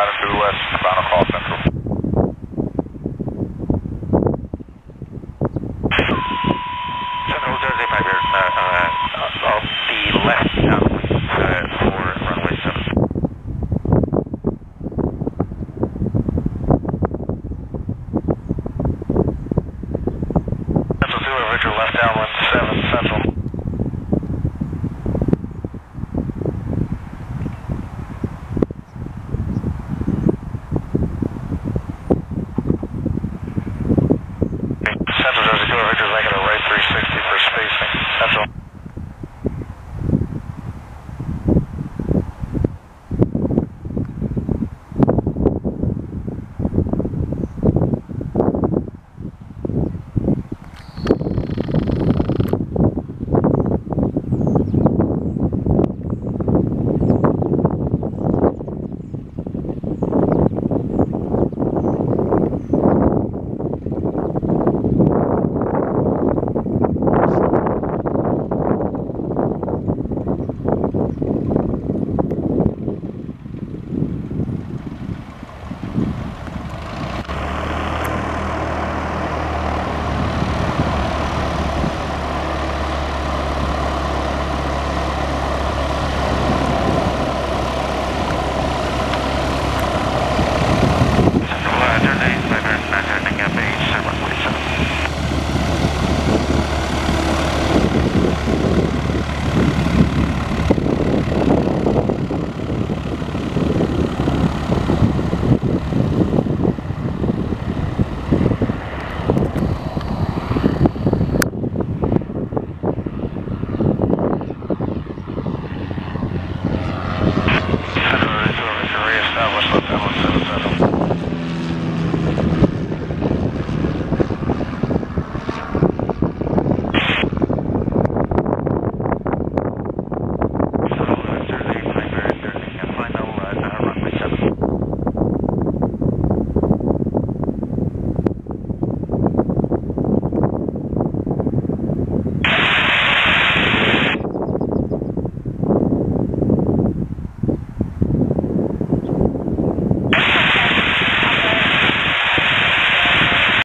Ladder to the west, final call central. Gracias.